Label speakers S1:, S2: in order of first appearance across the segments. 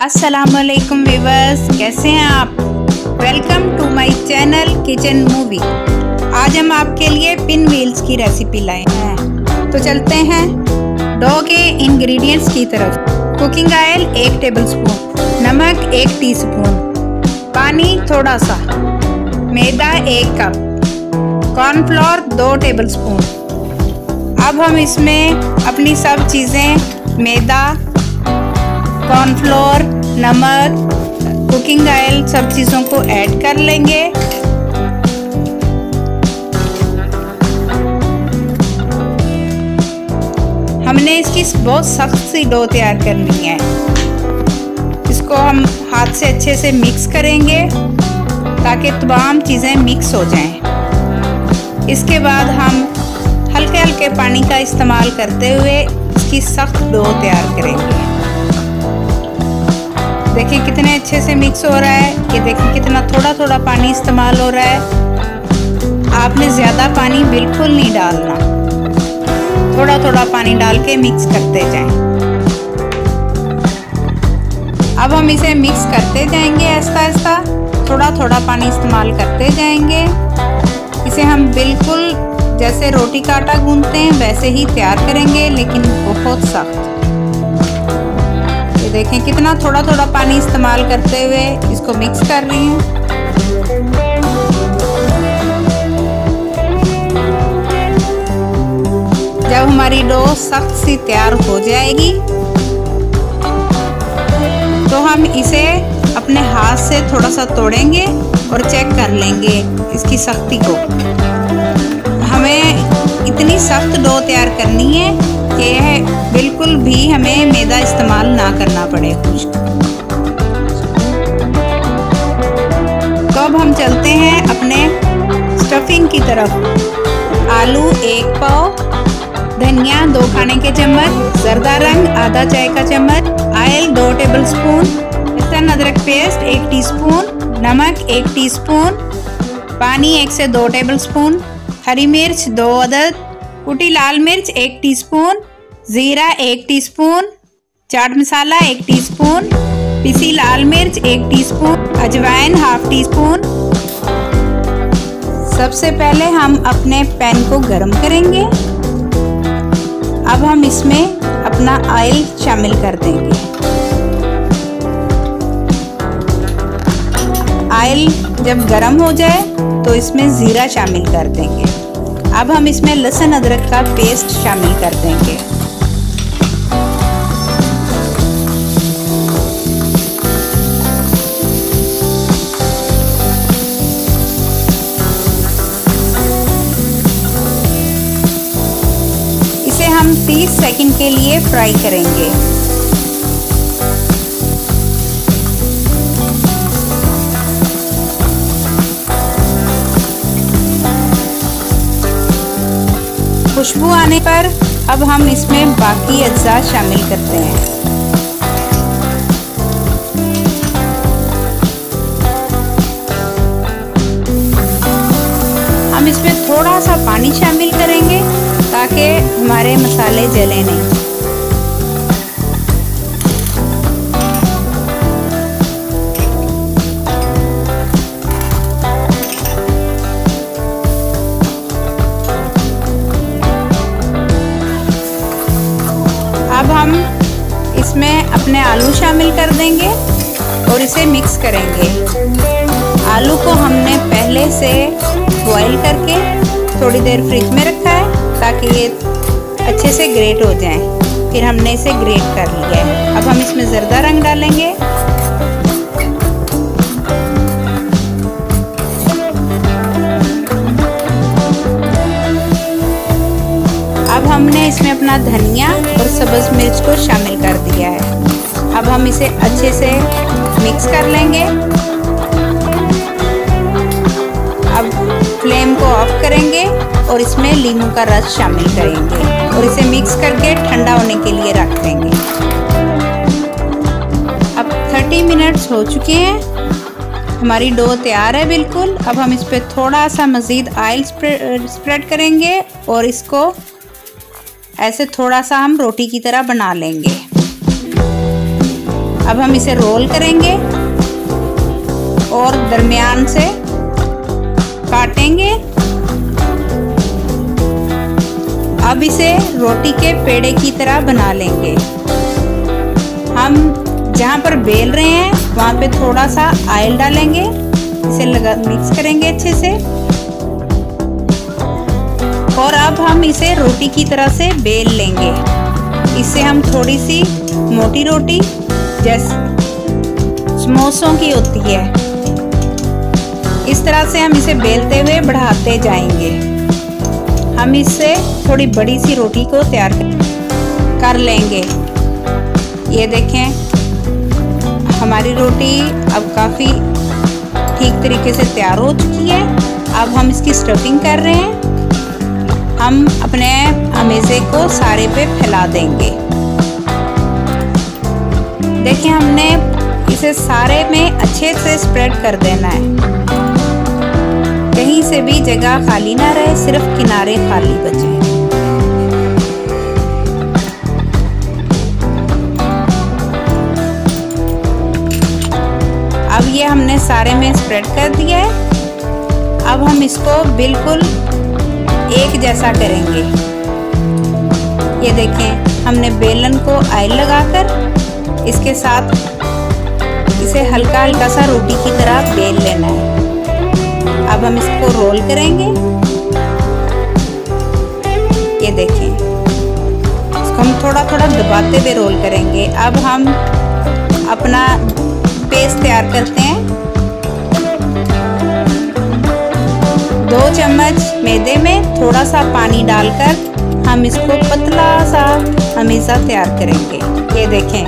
S1: असलकुम वीवर्स कैसे हैं आप? Welcome to my channel kitchen movie आज हम आपके लिए पिन व्हील्स की रेसिपी लाए हैं। तो चलते हैं डो के इंग्रेडिएंट्स की तरफ़। कुकिंग ऑयल एक टेबलस्पून नमक, एक टीस्पून पानी, थोड़ा सा. मैदा, एक कप कॉर्नफ्लोर दो टेबलस्पून अब हम इसमें अपनी सब चीज़ें, मैदा कॉर्नफ्लोर नमक कुकिंग ऑयल सब चीज़ों को ऐड कर लेंगे। हमने इसकी बहुत सख्त सी डो तैयार करनी है। इसको हम हाथ से अच्छे से मिक्स करेंगे ताकि तमाम चीज़ें मिक्स हो जाएँ। इसके बाद हम हल्के हल्के पानी का इस्तेमाल करते हुए इसकी सख्त डो तैयार करेंगे। देखिए कितने अच्छे से मिक्स हो रहा है। ये देखिए कितना थोड़ा थोड़ा पानी इस्तेमाल हो रहा है। आपने ज़्यादा पानी बिल्कुल नहीं डालना। थोड़ा थोड़ा पानी डाल के मिक्स करते जाएँ। अब हम इसे मिक्स करते जाएँगे ऐसा ऐसा थोड़ा थोड़ा पानी इस्तेमाल करते जाएँगे। इसे हम बिल्कुल जैसे रोटी का आटा गूंदते हैं, वैसे ही तैयार करेंगे, लेकिन बहुत सख्त। देखें कितना थोड़ा थोड़ा पानी इस्तेमाल करते हुए इसको मिक्स कर रही हूँ। जब हमारी डो सख्त सी तैयार हो जाएगी तो हम इसे अपने हाथ से थोड़ा सा तोड़ेंगे और चेक कर लेंगे इसकी सख्ती को। हमें इतनी सख्त डो तैयार करनी है कि यह बिल्कुल भी हमें ना करना पड़े कुछ। तो अब हम चलते हैं अपने स्टफिंग की तरफ़? आलू एक पाव, धनिया दो खाने के चम्मच, जरदा रंग आधा चाय का चम्मच, आयल दो टेबल स्पून लहसुन अदरक पेस्ट एक टीस्पून नमक एक टीस्पून पानी एक से दो टेबल स्पून हरी मिर्च दो अदद, कुटी लाल मिर्च एक टीस्पून ज़ीरा एक टीस्पून चाट मसाला एक टीस्पून, पिसी लाल मिर्च एक टीस्पून, अजवाइन हाफ़ टी स्पून सबसे पहले हम अपने पैन को गरम करेंगे। अब हम इसमें अपना ऑयल शामिल कर देंगे। ऑयल जब गरम हो जाए तो इसमें ज़ीरा शामिल कर देंगे। अब हम इसमें लहसुन अदरक का पेस्ट शामिल कर देंगे। हम 30 सेकंड के लिए फ्राई करेंगे। खुशबू आने पर अब हम इसमें बाकी अज्जा शामिल करते हैं। हम इसमें थोड़ा सा पानी शामिल करेंगे। ताकि हमारे मसाले जले नहीं। अब हम इसमें अपने आलू शामिल कर देंगे और इसे मिक्स करेंगे। आलू को हमने पहले से बॉईल करके थोड़ी देर फ्रिज में रखा है। ताकि ये अच्छे से ग्रेट हो जाए। फिर हमने इसे ग्रेट कर लिया है। अब हम इसमें ज़रदा रंग डालेंगे। अब हमने इसमें अपना धनिया और सब्ज़ मिर्च को शामिल कर दिया है। अब हम इसे अच्छे से मिक्स कर लेंगे। अब फ्लेम को ऑफ़ करेंगे और इसमें लीमू का रस शामिल करेंगे और इसे मिक्स करके ठंडा होने के लिए रख देंगे। अब 30 मिनट्स हो चुके हैं। हमारी डो तैयार है बिल्कुल। अब हम इस पर थोड़ा सा मज़ीद आयल स्प्रेड करेंगे और इसको ऐसे थोड़ा सा हम रोटी की तरह बना लेंगे। अब हम इसे रोल करेंगे और दरमियान से काटेंगे अब इसे रोटी के पेड़े की तरह बना लेंगे। हम जहाँ पर बेल रहे हैं, वहाँ पे थोड़ा सा आयल डालेंगे। इसे लगा मिक्स करेंगे अच्छे से। और अब हम इसे रोटी की तरह से बेल लेंगे। इससे हम थोड़ी सी मोटी रोटी, जैसे समोसों की होती है। इस तरह से हम इसे बेलते हुए बढ़ाते जाएँगे। हम इससे थोड़ी बड़ी सी रोटी को तैयार कर लेंगे। ये देखें, हमारी रोटी अब काफ़ी ठीक तरीके से तैयार हो चुकी है। अब हम इसकी स्टफिंग कर रहे हैं। हम अपने अमेज़े को सारे पे फैला देंगे। देखिए, हमने इसे सारे में अच्छे से स्प्रेड कर देना है। कहीं से भी जगह खाली ना रहे, सिर्फ़ किनारे खाली बचे। अब ये हमने सारे में स्प्रेड कर दिया है। अब हम इसको बिल्कुल एक जैसा करेंगे। ये देखें, हमने बेलन को आयल लगाकर इसके साथ इसे हल्का हल्का सा रोटी की तरह बेल लेना है। अब हम इसको रोल करेंगे। ये देखें। इसको हम थोड़ा थोड़ा दबाते हुए रोल करेंगे। अब हम अपना पेस्ट तैयार करते हैं। दो चम्मच मैदे में थोड़ा सा पानी डालकर हम इसको पतला सा हमेशा तैयार करेंगे। ये देखें।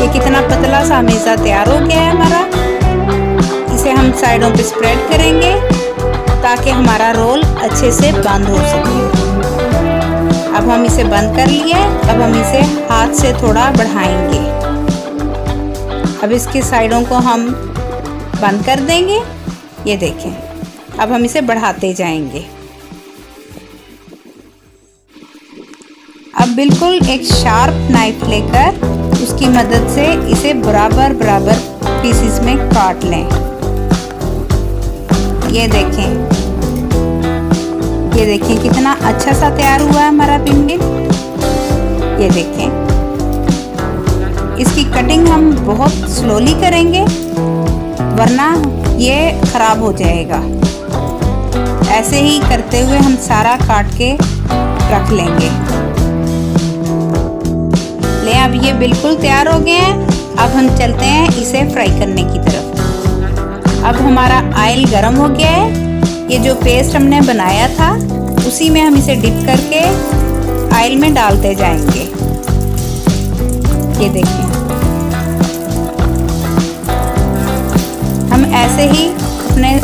S1: ये कितना पतला सा हमेशा तैयार हो गया है हमारा। हम साइडों पे स्प्रेड करेंगे ताकि हमारा रोल अच्छे से बंद हो सके। अब हम इसे बंद कर लिए, अब हम इसे हाथ से थोड़ा बढ़ाएँगे। अब इसकी साइडों को हम बंद कर देंगे, ये देखें। अब हम इसे बढ़ाते जाएँगे। अब बिल्कुल एक शार्प नाइफ लेकर उसकी मदद से इसे बराबर बराबर पीसीस में काट लें। ये देखें। ये देखें कितना अच्छा सा तैयार हुआ है हमारा पिंडिल ये देखें। इसकी कटिंग हम बहुत स्लोली करेंगे, वरना ये ख़राब हो जाएगा। ऐसे ही करते हुए हम सारा काट के रख लेंगे। ले, अब ये बिल्कुल तैयार हो गए हैं। अब हम चलते हैं इसे फ्राई करने की तरफ़। अब हमारा आयल गर्म हो गया है। ये जो पेस्ट हमने बनाया था, उसी में हम इसे डिप करके आयल में डालते जाएँगे। ये देखिए। हम ऐसे ही अपने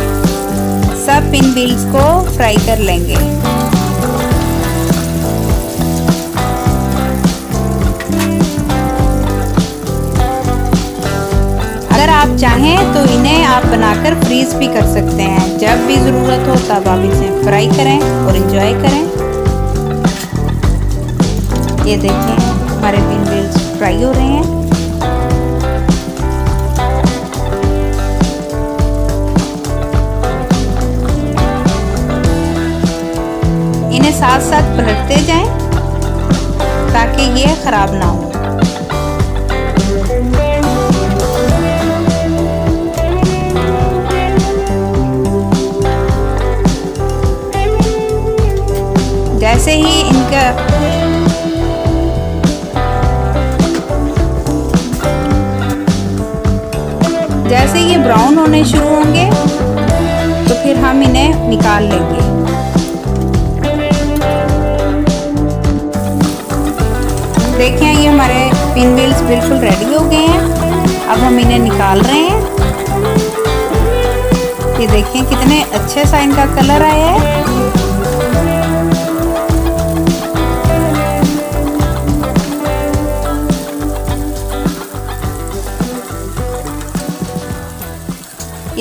S1: सब पिन बिल्स को फ्राई कर लेंगे। चाहें तो इन्हें आप बनाकर फ्रीज भी कर सकते हैं। जब भी ज़रूरत हो तब आप इसे फ्राई करें और इन्जॉय करें। ये देखें, हमारे पिन बिल्स फ्राई हो रहे हैं। इन्हें साथ साथ पलटते जाएँ ताकि ये ख़राब ना हो। जैसे ये ब्राउन होने शुरू होंगे तो फिर हम इन्हें निकाल लेंगे। देखिए, ये हमारे पिन व्हील्स बिल्कुल रेडी हो गए हैं। अब हम इन्हें निकाल रहे हैं। ये देखिए, कितने अच्छे सा इनका कलर आया है।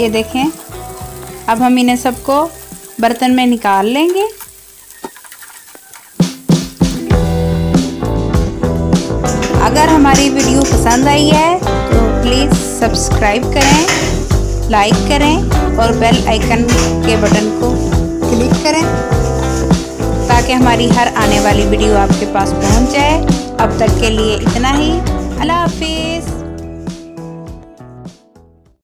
S1: ये देखें। अब हम इन्हें सबको बर्तन में निकाल लेंगे। अगर हमारी वीडियो पसंद आई है तो प्लीज़ सब्सक्राइब करें लाइक करें और बेल आइकन के बटन को क्लिक करें, ताकि हमारी हर आने वाली वीडियो आपके पास पहुँच जाए। अब तक के लिए इतना ही। अल्लाह हाफिज़।